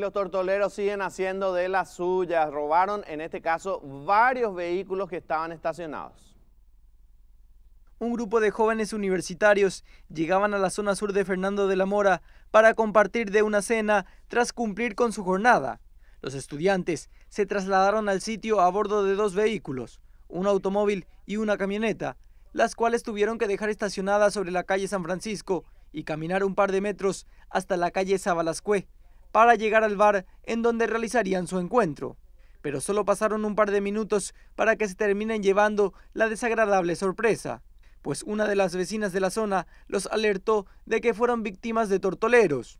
los tortoleros siguen haciendo de las suyas. Robaron, en este caso, varios vehículos que estaban estacionados. Un grupo de jóvenes universitarios llegaban a la zona sur de Fernando de la Mora para compartir de una cena tras cumplir con su jornada. Los estudiantes se trasladaron al sitio a bordo de dos vehículos, un automóvil y una camioneta, las cuales tuvieron que dejar estacionadas sobre la calle San Francisco y caminar un par de metros hasta la calle Sabalascue para llegar al bar en donde realizarían su encuentro. Pero solo pasaron un par de minutos para que se terminen llevando la desagradable sorpresa, pues una de las vecinas de la zona los alertó de que fueron víctimas de tortoleros.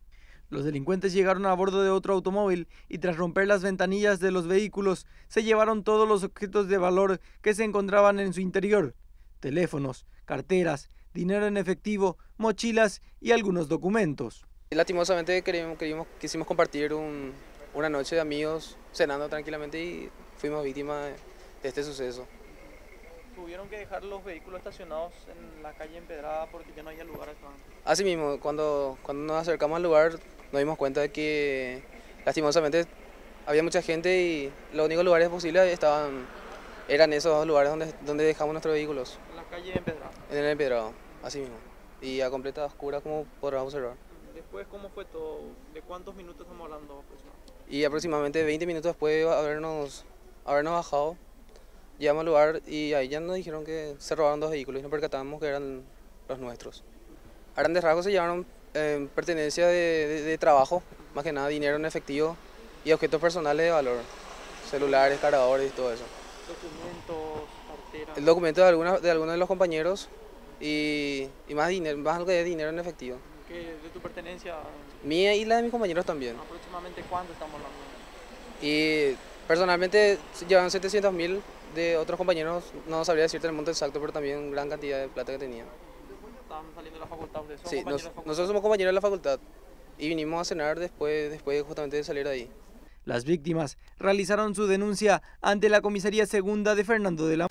Los delincuentes llegaron a bordo de otro automóvil y tras romper las ventanillas de los vehículos se llevaron todos los objetos de valor que se encontraban en su interior, teléfonos, carteras, dinero en efectivo, mochilas y algunos documentos. Lastimosamente queríamos, quisimos compartir una noche de amigos cenando tranquilamente y fuimos víctimas de, este suceso. ¿Tuvieron que dejar los vehículos estacionados en la calle empedrada porque ya no había lugar acá? Así mismo, cuando, cuando nos acercamos al lugar nos dimos cuenta de que lastimosamente había mucha gente y los únicos lugares posibles estaban, eran esos dos lugares donde, donde dejamos nuestros vehículos. ¿En la calle empedrada? En el empedrado, así mismo. Y a completa oscura como podrás observar. Después, ¿cómo fue todo? ¿De cuántos minutos estamos hablando? Y aproximadamente 20 minutos después de habernos, habernos bajado, llegamos al lugar y ahí ya nos dijeron que se robaron dos vehículos y nos percatamos que eran los nuestros. A grandes rasgos se llevaron eh, pertenencia de, de, trabajo, más que nada dinero en efectivo y objetos personales de valor, celulares, cargadores y todo eso. Documentos, carteras. El documento de algunos de, algunos de los compañeros y, y más dinero, más algo de dinero en efectivo. ¿De tu pertenencia? Mía y la de mis compañeros también. ¿Aproximadamente cuánto estamos hablando? Y personalmente llevan 700 mil de otros compañeros, no sabría decirte el monto exacto, pero también gran cantidad de plata que tenían. ¿Estaban saliendo de la facultad? Sí, nosotros somos compañeros de la facultad y vinimos a cenar después, después justamente de salir de ahí. Las víctimas realizaron su denuncia ante la comisaría segunda de Fernando de la